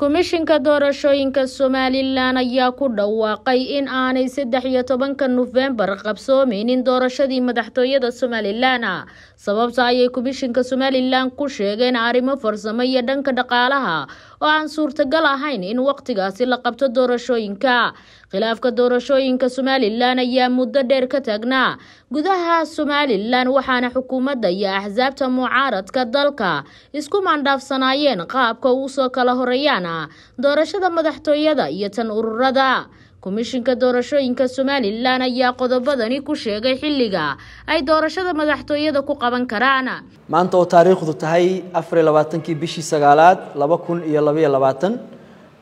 komishinka doorashooyinka somalilan ayaa ku dhawaaqay in aanay saddex iyo tobanka nofembar qabsoomeynin doorashadii madaxtooyada somalilan. Sababta ayay komishinka somalilan ku sheegeen arrimo farsamo iyo dhanka dhaqaalaha oo aan suurtagal ahayn in waqtigaasi la qabto doorashooyinka. Khilaafka doorashooyinka somalilan ayaa muddo dheer ka taagnaa gudaha somalilan waxaana xukuumadda iyo axsaabta mucaaradka dalka isku maandhaafsanaayeen qaabka uusoo kala horeeyaan doorashada madaxtooyada iyo tan ururada komishinka doorashooyinka somalilan ayaa qodobadani ku sheegay xilliga. Ay doorashada madaxtooyada ku qaban karaan. Maanta oo taariikhdu tahay afariyo labaatankii bishii sagaalaad laba kun iyo labaiyo labaatan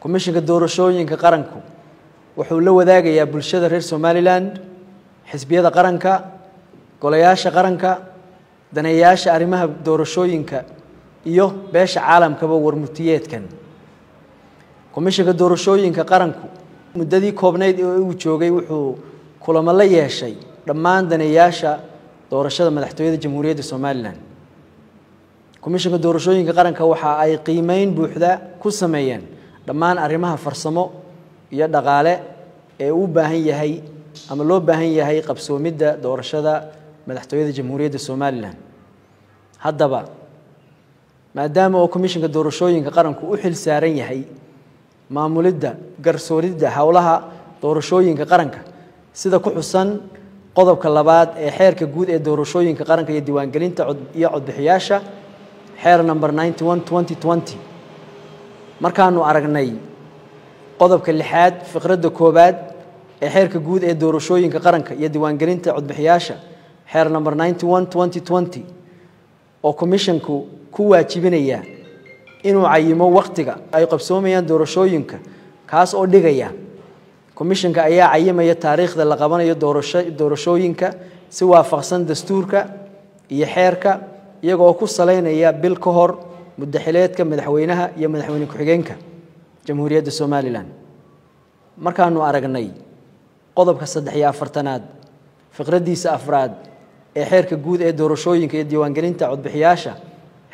komishinka doorashooyinka qaranku wuxuu la wadaagayaa bulshada reer somalilan xisbiyada qaranka golayaasha qaranka daneeyayaasha arrimaha doorashooyinka iyo beesha caalamkaba warmurtiyeedkan komishinka doorashooyinka qaranku muddadii koobnayd ee uu joogay wuxuu kulamo la yeeshay dhammaan daneeyaasha doorashada madaxtooyada jamhuuriyadda somalilan komishinka doorashooyinka qaranka waxa ay qiimeyn buuxda ku sameeyeen dhammaan arrimaha farsamo iyo dhaqaale ee u baahan yahay ama loo baahan yahay qabsoomidda doorashada madaxtooyada jamhuuriyadda somalilan haddaba maadaama oo komishinka doorashooyinka qaranku u xil saaran yahay maamulidda garsooridda howlaha doorashooyinka qaranka. Sida ku xusan qodobka labaad ee xeerka guud ee doorashooyinka qaranka iyo diiwaangelinta iyo codbixiyaasha xeer number markaanu aragnay qodobka lixaad fiqradda koowaad ee xeerka guud ee doorashooyinka qaranka iyo diiwaangelinta codbixiyaasha xeer number oo commissionku ku waajibinaya inuu cayimo wakhtiga ay qabsoomayaan doorashooyinka kaas oo dhigaya commissionka ayaa cayimaya taariikhda la qabanayo doorasho doorashooyinka si waafaqsan dastuurka iyo xeerka iyagoo ku saleynaya bil ka hor muddaxileedka madaxweynaha iyo madaxweyne ku-xigeenka jamhuuriyadda somalilan markaanu aragnay qodobka saddex iyo afartanaad fiqraddiisa afraad ee xeerka guud ee doorashooyinka iyo diiwaangelinta codbixiyaasha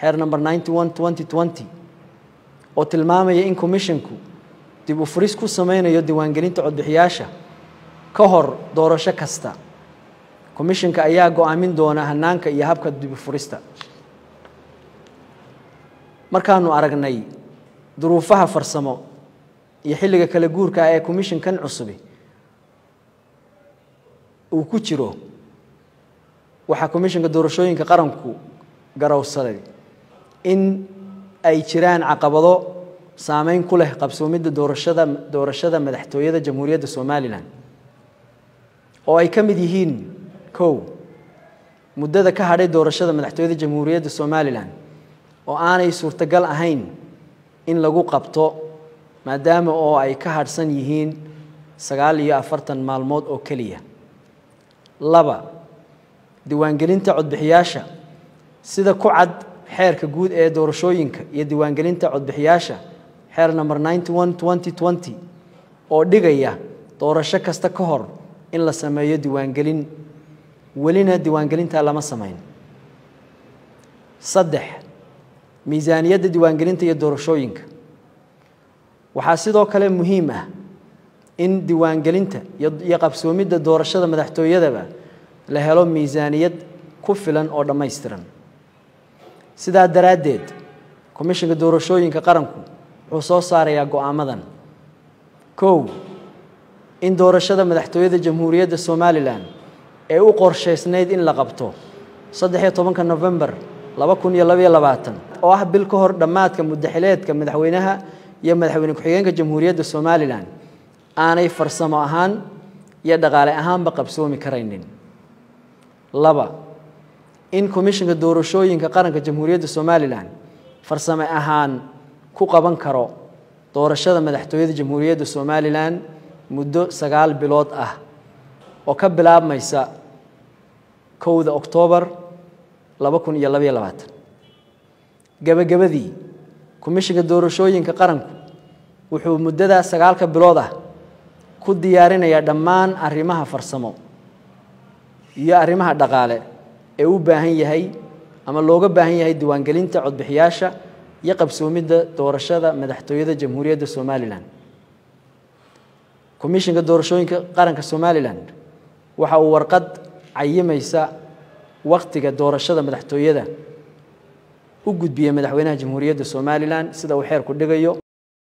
xeer number ninety one twenty twenty oo tilmaamaya in commisshinku dib u furis ku sameynayo diiwaangelinta codbixiyaasha ka hor doorasho kasta. Commishinka ayaa go'aamin doona hanaanka iyo habka dib u furista. Markaanu aragnay duruufaha farsamo iyo xilliga kala guurka ah ee commishinkan cusubi uu ku jiro waxaa commishinka doorashooyinka qaranku garowsaday in ay jiraan caqabado saameyn ku leh qabsoomidda doorashada doorashada madaxtooyada jamhuuriyadda somalilan oo ay ka mid yihiin kow muddada ka hadhay doorashada madaxtooyada jamhuuriyadda somalilan oo aanay suurtagal ahayn in lagu qabto maadaama oo ay ka hadhsan yihiin sagaal iyo afartan maalmood oo keliya. Laba diiwaangelinta codbixiyaasha sida ku cad xeerka guud ee doorashooyinka iyo diiwaangelinta codbixiyaasha xeer number oo dhigaya doorasho kasta ka hor in la sameeyo diiwaangelin. Welina diiwaangelintaa lama samayn. Saddex miisaaniyadda diiwaangelinta iyo doorashooyinka. Waxaa sidoo kale muhiim ah in diiwaangelinta iyo qabsoomidda doorashada madaxtooyadaba la helo miisaaniyad ku filan oo dhammaystiran sidaa daraaddeed komishinka doorashooyinka qaranku wuxuu soo saarayaa go'aamadan. Kow in doorashada madaxtooyada jamhuuriyadda somalilan ee u qorshaysnayd in la qabto saddexiyo tobanka novembar laba kun iyo labaiyo labaatan oo ah bil ka hor dhammaadka muddaxileedka madaxweynaha iyo madaxweyne ku-xigeenka jamhuuriyadda somalilan aanay farsamo ahaan iyo dhaqaale ahaanba qabsoomi karaynin. Laba in komishinka doorashooyinka qaranka jamhuuriyadda somalilan farsame ahaan ku qaban karo doorashada madaxtooyada jamhuuriyadda somalilan muddo sagaal bilood ah oo ka bilaabmaysa kowda oktoobar laba kun iyo labaiyo labaatan. Gebagabadii komishinka doorashooyinka qaranku wuxuu muddadaa sagaalka bilood ah ku diyaarinayaa dhammaan arrimaha farsamo iyo arrimaha dhaqaale ee u baahan yahay ama looga baahan yahay diiwaangelinta codbixiyaasha iyo qabsoomidda doorashada madaxtooyada jamhuuriyadda somalilan komishinka doorashooyinka qaranka somalilan waxa uu warqad cayimaysa wakhtiga doorashada madaxtooyada u gudbiyey madaxweynaha jamhuuriyadda somalilan sida uu xeerku dhigayo